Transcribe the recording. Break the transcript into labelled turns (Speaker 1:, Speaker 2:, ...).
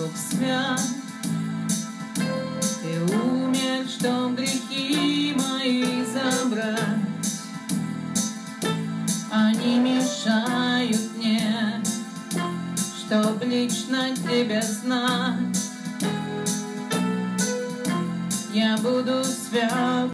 Speaker 1: Бог свят. Ты умер, чтоб грехи мои забрать. Они мешают мне, чтоб лично тебя знать. Я буду свят.